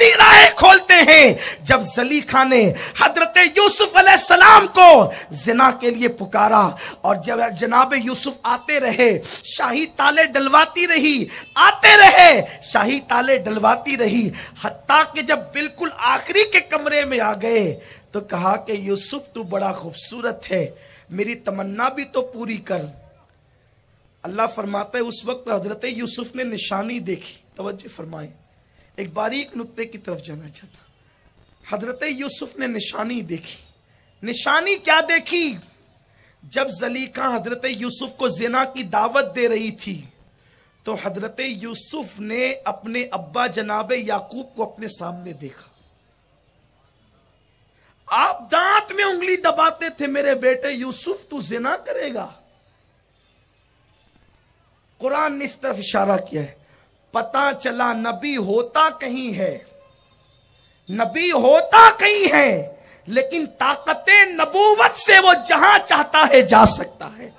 ऐसी राहें खोलते हैं। जब जलीखा ने हज़रत यूसुफ सलाम को जिना के लिए पुकारा और जब जनाब यूसुफ आते रहे, शाही ताले डलवाती रही, आते रहे, शाही ताले डलवाती रही, हत्ता के जब बिल्कुल आखिरी के कमरे में आ गए तो कहा कि, यूसुफ, तू बड़ा खूबसूरत है, मेरी तमन्ना भी तो पूरी कर। अल्लाह फरमाता है, उस वक्त हज़रत यूसुफ ने निशानी देखी, तवज्जो फरमाए। एक बारीक नुक्ते की तरफ़ जाना चाहता। हज़रत यूसुफ ने निशानी देखी। निशानी क्या देखी? जब जलीका हज़रत यूसुफ को जेना की दावत दे रही थी तो हज़रत यूसुफ ने अपने अब्बा जनाब याकूब को अपने सामने देखा। आप दांत में उंगली दबाते थे, मेरे बेटे यूसुफ, तू जिना करेगा। कुरान ने इस तरफ़ इशारा किया है। पता चला नबी होता कहीं है। नबी होता कहीं है, लेकिन ताकत नबूवत से वो जहाँ चाहता है जा सकता है।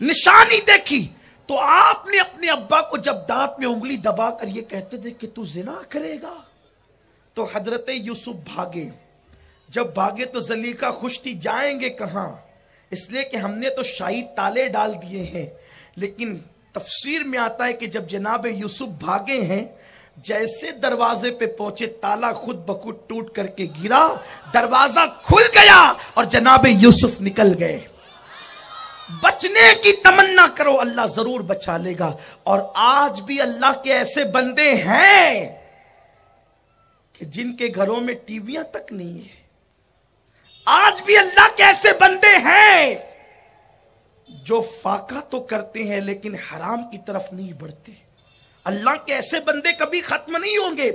निशानी देखी तो आपने अपने अब्बा को जब दांत में उंगली दबाकर ये कहते थे कि तू जिना करेगा तो हज़रत यूसुफ भागे। जब भागे तो जलीका खुश थी, जाएँगे कहाँ? इसलिए कि हमने तो शाही ताले डाल दिए हैं, लेकिन तफसीर में आता है कि जब जनाब यूसुफ भागे हैं, जैसे दरवाजे पे पहुँचे ताला खुद बखुद टूट करके गिरा, दरवाज़ा खुल गया और जनाब यूसुफ निकल गए। बचने की तमन्ना करो, अल्लाह ज़रूर बचा लेगा। और आज भी अल्लाह के ऐसे बंदे हैं कि जिनके घरों में टीवियाँ तक नहीं है। आज भी अल्लाह के ऐसे बंदे जो फाका तो करते हैं, लेकिन हराम की तरफ़ नहीं बढ़ते। अल्लाह के ऐसे बंदे कभी खत्म नहीं होंगे।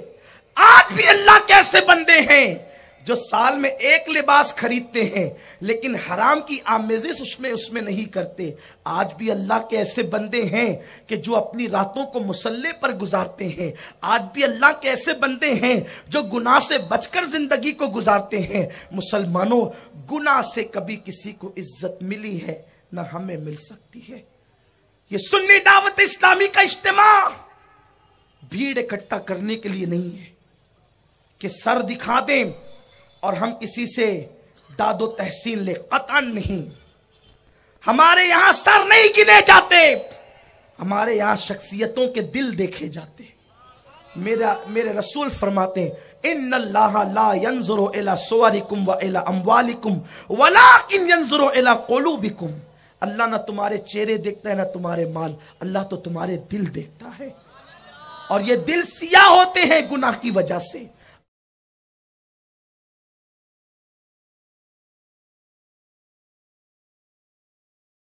आज भी अल्लाह के ऐसे बंदे हैं जो साल में एक लिबास खरीदते हैं, लेकिन हराम की आमेजिश उसमें उसमें नहीं करते। आज भी अल्लाह के ऐसे बंदे हैं कि जो अपनी रातों को मुसल्ले पर गुजारते हैं। आज भी अल्लाह के ऐसे बंदे हैं जो गुनाह से बचकर ज़िंदगी को गुजारते हैं। मुसलमानों, गुनाह से कभी किसी को इज़्ज़त मिली है। ना हमें मिल सकती है। ये सुन्नी दावत इस्लामी का इज्तेमा भीड़ इकट्ठा करने के लिए नहीं है कि सर दिखा दें और हम किसी से दादो तहसीन ले कतन नहीं। हमारे यहाँ सर नहीं गिने जाते। हमारे यहाँ शख्सियतों के दिल देखे जाते। मेरा, मेरे रसूल फरमाते इन अल्लाह ला अल्लाह ना तुम्हारे चेहरे देखता है, ना तुम्हारे माल। अल्लाह तो तुम्हारे दिल देखता है। और ये दिल सिया होते हैं गुनाह की वजह से।